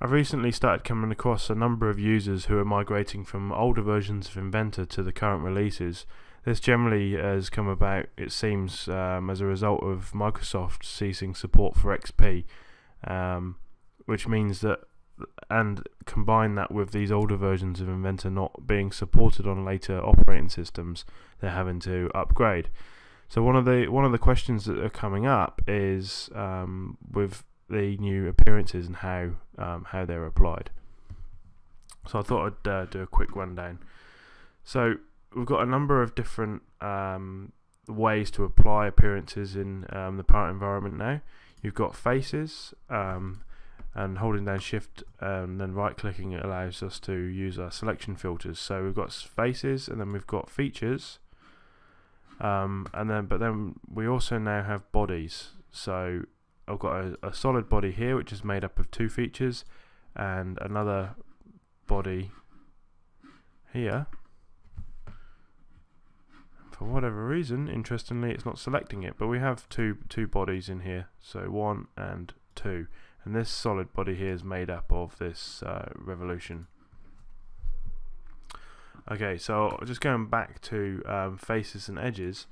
I've recently started coming across a number of users who are migrating from older versions of Inventor to the current releases. This generally has come about, it seems, um, as a result of Microsoft ceasing support for XP, um, which means that, and combine that with these older versions of Inventor not being supported on later operating systems, they're having to upgrade. So one of the one of the questions that are coming up is um, with the new appearances and how um, how they're applied. So I thought I'd uh, do a quick rundown. So we've got a number of different um, ways to apply appearances in um, the Part environment now. You've got faces, um, and holding down Shift and then right clicking allows us to use our selection filters. So we've got faces, and then we've got features, um, and then but then we also now have bodies. So I've got a, a solid body here which is made up of two features and another body here. For whatever reason interestingly it's not selecting it but we have two two bodies in here. So one and two. And this solid body here is made up of this uh, revolution. Okay so just going back to um, faces and edges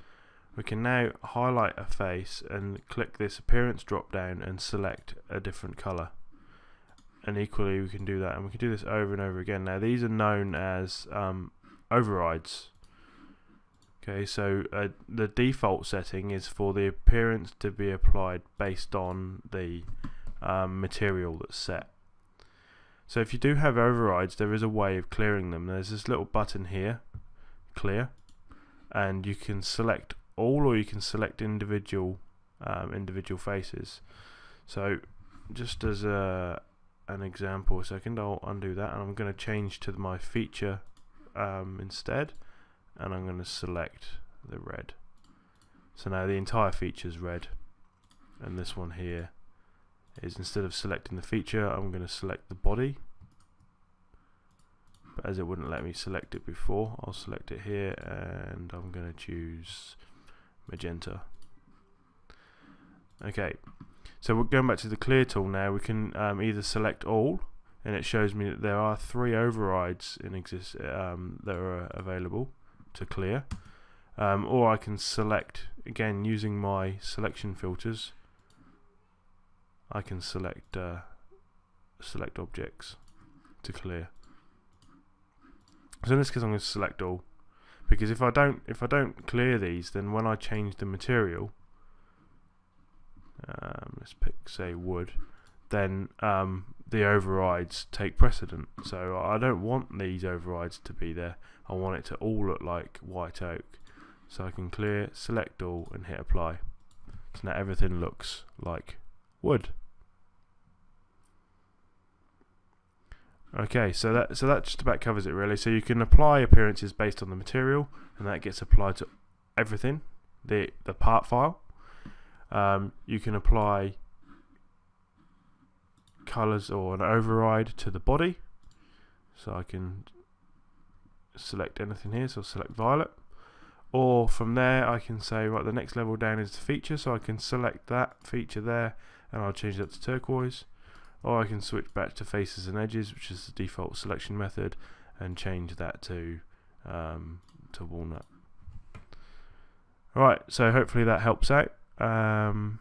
we can now highlight a face and click this appearance drop down and select a different color. And equally we can do that and we can do this over and over again. Now these are known as um, overrides. Okay, so uh, the default setting is for the appearance to be applied based on the um, material that's set. So if you do have overrides, there is a way of clearing them. There's this little button here, clear, and you can select all or you can select individual um, individual faces. So just as a an example a second I'll undo that and I'm going to change to my feature um, instead and I'm going to select the red. So now the entire feature is red and this one here is instead of selecting the feature I'm going to select the body. But as it wouldn't let me select it before I'll select it here and I'm going to choose magenta. Okay, so we're going back to the clear tool now. We can um, either select all, and it shows me that there are three overrides in exist um, that are available to clear, um, or I can select again using my selection filters. I can select uh, select objects to clear. So in this case, I'm going to select all because if I don't if I don't clear these then when I change the material um, let's pick say wood then um, the overrides take precedent. So I don't want these overrides to be there. I want it to all look like white oak. So I can clear select all and hit apply. So now everything looks like wood Okay, so that so that just about covers it really. So you can apply appearances based on the material, and that gets applied to everything, the the part file. Um, you can apply colors or an override to the body. So I can select anything here. So I'll select violet, or from there I can say right the next level down is the feature. So I can select that feature there, and I'll change that to turquoise or I can switch back to faces and edges which is the default selection method and change that to um, to walnut Alright, so hopefully that helps out um,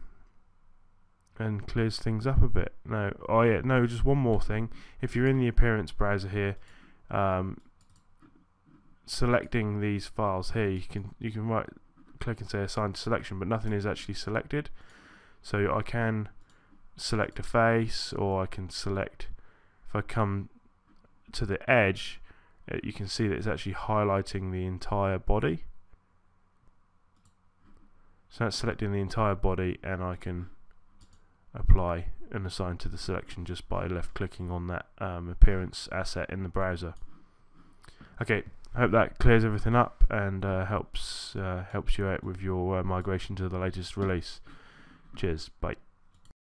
and clears things up a bit. No, oh yeah, no, just one more thing. If you're in the appearance browser here, um, selecting these files here, you can you can right click and say assign to selection, but nothing is actually selected. So I can select a face or I can select if I come to the edge uh, you can see that it's actually highlighting the entire body. So that's selecting the entire body and I can apply and assign to the selection just by left clicking on that um, appearance asset in the browser. Okay I hope that clears everything up and uh, helps uh, helps you out with your uh, migration to the latest release. Cheers. Bye